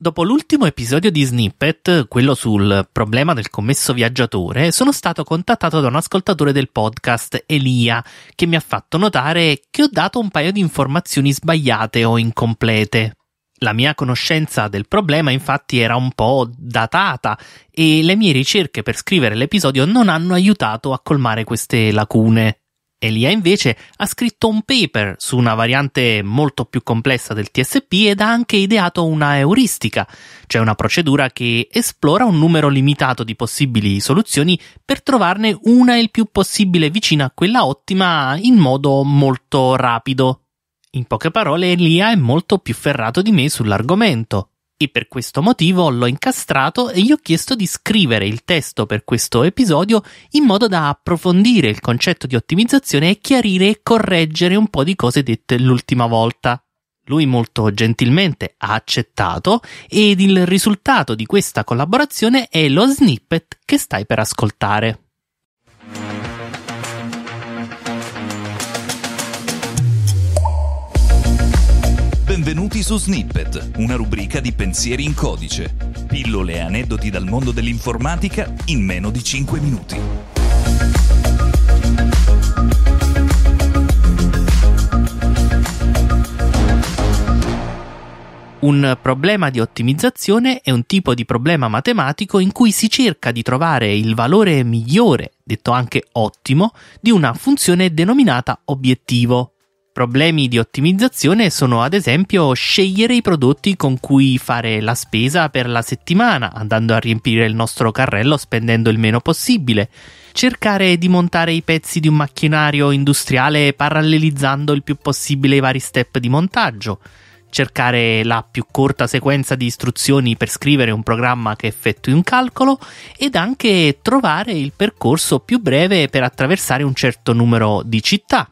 Dopo l'ultimo episodio di Snippet, quello sul problema del commesso viaggiatore, sono stato contattato da un ascoltatore del podcast, Elia, che mi ha fatto notare che ho dato un paio di informazioni sbagliate o incomplete. La mia conoscenza del problema infatti era un po' datata e le mie ricerche per scrivere l'episodio non hanno aiutato a colmare queste lacune. Elia invece ha scritto un paper su una variante molto più complessa del TSP ed ha anche ideato una euristica, cioè una procedura che esplora un numero limitato di possibili soluzioni per trovarne una il più possibile vicina a quella ottima in modo molto rapido. In poche parole, Elia è molto più ferrato di me sull'argomento e per questo motivo l'ho incastrato e gli ho chiesto di scrivere il testo per questo episodio in modo da approfondire il concetto di ottimizzazione e chiarire e correggere un po' di cose dette l'ultima volta. Lui molto gentilmente ha accettato ed il risultato di questa collaborazione è lo snippet che stai per ascoltare. Benvenuti su Snippet, una rubrica di pensieri in codice. Pillole e aneddoti dal mondo dell'informatica in meno di 5 minuti. Un problema di ottimizzazione è un tipo di problema matematico in cui si cerca di trovare il valore migliore, detto anche ottimo, di una funzione denominata obiettivo. Problemi di ottimizzazione sono ad esempio scegliere i prodotti con cui fare la spesa per la settimana, andando a riempire il nostro carrello spendendo il meno possibile, cercare di montare i pezzi di un macchinario industriale parallelizzando il più possibile i vari step di montaggio, cercare la più corta sequenza di istruzioni per scrivere un programma che effettui un calcolo ed anche trovare il percorso più breve per attraversare un certo numero di città.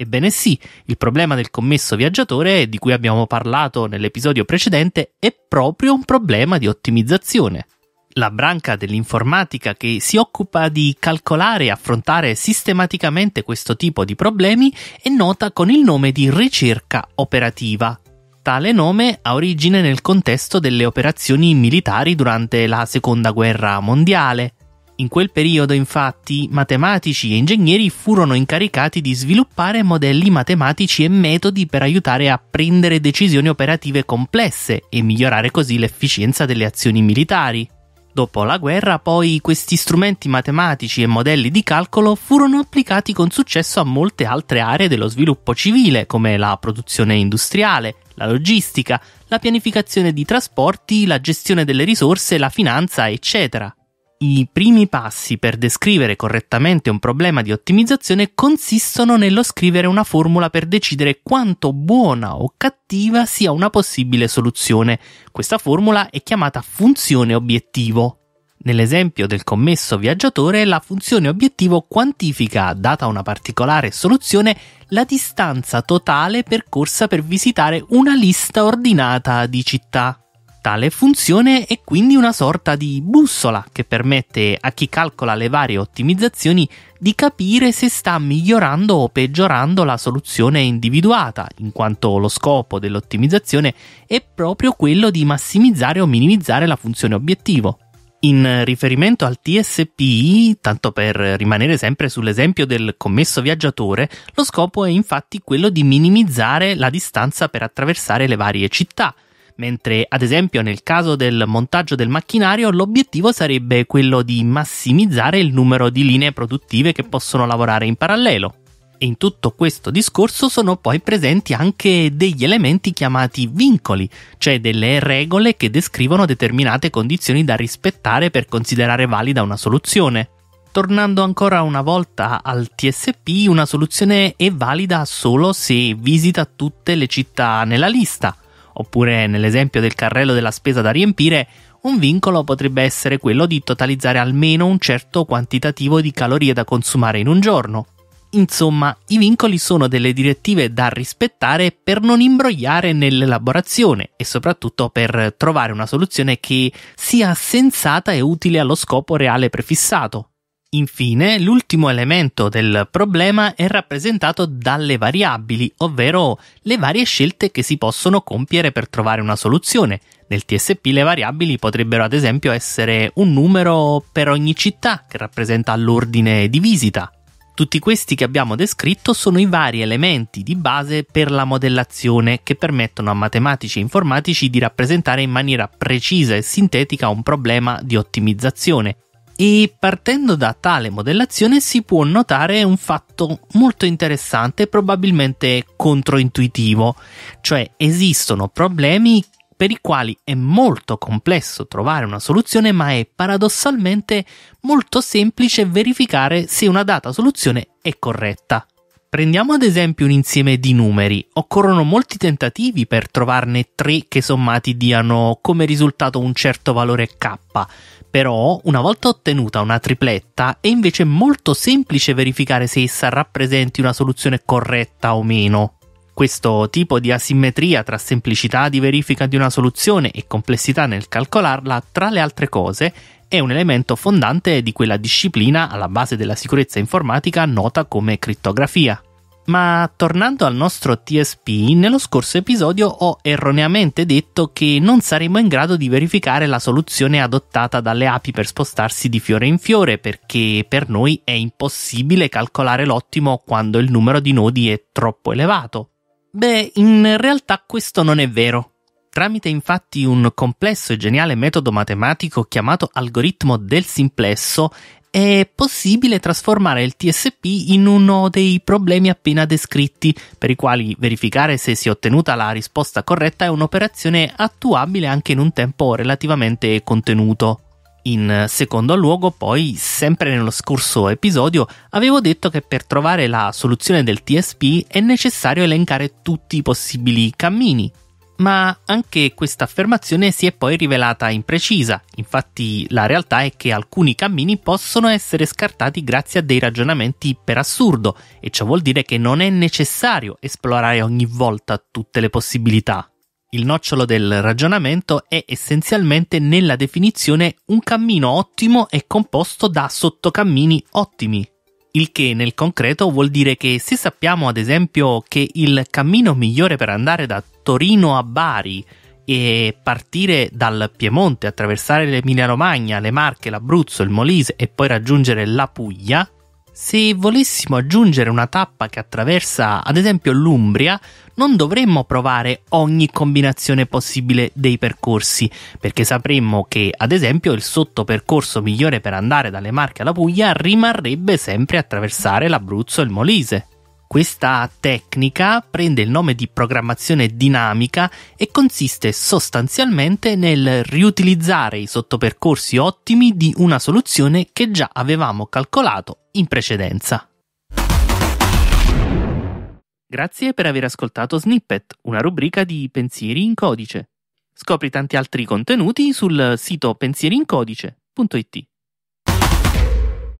Ebbene sì, il problema del commesso viaggiatore, di cui abbiamo parlato nell'episodio precedente, è proprio un problema di ottimizzazione. La branca dell'informatica che si occupa di calcolare e affrontare sistematicamente questo tipo di problemi è nota con il nome di ricerca operativa. Tale nome ha origine nel contesto delle operazioni militari durante la Seconda Guerra Mondiale, in quel periodo, infatti, matematici e ingegneri furono incaricati di sviluppare modelli matematici e metodi per aiutare a prendere decisioni operative complesse e migliorare così l'efficienza delle azioni militari. Dopo la guerra, poi, questi strumenti matematici e modelli di calcolo furono applicati con successo a molte altre aree dello sviluppo civile, come la produzione industriale, la logistica, la pianificazione di trasporti, la gestione delle risorse, la finanza, eccetera. I primi passi per descrivere correttamente un problema di ottimizzazione consistono nello scrivere una formula per decidere quanto buona o cattiva sia una possibile soluzione. Questa formula è chiamata funzione obiettivo. Nell'esempio del commesso viaggiatore, la funzione obiettivo quantifica, data una particolare soluzione, la distanza totale percorsa per visitare una lista ordinata di città. Tale funzione è quindi una sorta di bussola che permette a chi calcola le varie ottimizzazioni di capire se sta migliorando o peggiorando la soluzione individuata, in quanto lo scopo dell'ottimizzazione è proprio quello di massimizzare o minimizzare la funzione obiettivo. In riferimento al TSP, tanto per rimanere sempre sull'esempio del commesso viaggiatore, lo scopo è infatti quello di minimizzare la distanza per attraversare le varie città, mentre ad esempio nel caso del montaggio del macchinario l'obiettivo sarebbe quello di massimizzare il numero di linee produttive che possono lavorare in parallelo. E in tutto questo discorso sono poi presenti anche degli elementi chiamati vincoli, cioè delle regole che descrivono determinate condizioni da rispettare per considerare valida una soluzione. Tornando ancora una volta al TSP, una soluzione è valida solo se visita tutte le città nella lista, Oppure nell'esempio del carrello della spesa da riempire, un vincolo potrebbe essere quello di totalizzare almeno un certo quantitativo di calorie da consumare in un giorno. Insomma, i vincoli sono delle direttive da rispettare per non imbrogliare nell'elaborazione e soprattutto per trovare una soluzione che sia sensata e utile allo scopo reale prefissato. Infine, l'ultimo elemento del problema è rappresentato dalle variabili, ovvero le varie scelte che si possono compiere per trovare una soluzione, Nel TSP le variabili potrebbero ad esempio essere un numero per ogni città che rappresenta l'ordine di visita. Tutti questi che abbiamo descritto sono i vari elementi di base per la modellazione che permettono a matematici e informatici di rappresentare in maniera precisa e sintetica un problema di ottimizzazione. E partendo da tale modellazione si può notare un fatto molto interessante e probabilmente controintuitivo, cioè esistono problemi per i quali è molto complesso trovare una soluzione, ma è paradossalmente molto semplice verificare se una data soluzione è corretta. Prendiamo ad esempio un insieme di numeri. Occorrono molti tentativi per trovarne tre che sommati diano come risultato un certo valore k. Però, una volta ottenuta una tripletta, è invece molto semplice verificare se essa rappresenti una soluzione corretta o meno. Questo tipo di asimmetria tra semplicità di verifica di una soluzione e complessità nel calcolarla, tra le altre cose, è un elemento fondante di quella disciplina alla base della sicurezza informatica nota come crittografia. Ma tornando al nostro TSP, nello scorso episodio ho erroneamente detto che non saremo in grado di verificare la soluzione adottata dalle api per spostarsi di fiore in fiore perché per noi è impossibile calcolare l'ottimo quando il numero di nodi è troppo elevato. Beh, in realtà questo non è vero. Tramite infatti un complesso e geniale metodo matematico chiamato algoritmo del simplesso è possibile trasformare il TSP in uno dei problemi appena descritti, per i quali verificare se si è ottenuta la risposta corretta è un'operazione attuabile anche in un tempo relativamente contenuto. In secondo luogo, poi, sempre nello scorso episodio, avevo detto che per trovare la soluzione del TSP è necessario elencare tutti i possibili cammini. Ma anche questa affermazione si è poi rivelata imprecisa, infatti la realtà è che alcuni cammini possono essere scartati grazie a dei ragionamenti per assurdo, e ciò vuol dire che non è necessario esplorare ogni volta tutte le possibilità. Il nocciolo del ragionamento è essenzialmente nella definizione un cammino ottimo è composto da sottocammini ottimi. Il che nel concreto vuol dire che se sappiamo ad esempio che il cammino migliore per andare da Torino a Bari e partire dal Piemonte, attraversare l'Emilia Romagna, le Marche, l'Abruzzo, il Molise e poi raggiungere la Puglia, se volessimo aggiungere una tappa che attraversa ad esempio l'Umbria, non dovremmo provare ogni combinazione possibile dei percorsi, perché sapremmo che ad esempio il sottopercorso migliore per andare dalle Marche alla Puglia rimarrebbe sempre attraversare l'Abruzzo e il Molise. Questa tecnica prende il nome di programmazione dinamica e consiste sostanzialmente nel riutilizzare i sottopercorsi ottimi di una soluzione che già avevamo calcolato in precedenza. Grazie per aver ascoltato Snippet, una rubrica di pensieri in codice. Scopri tanti altri contenuti sul sito pensieriincodice.it.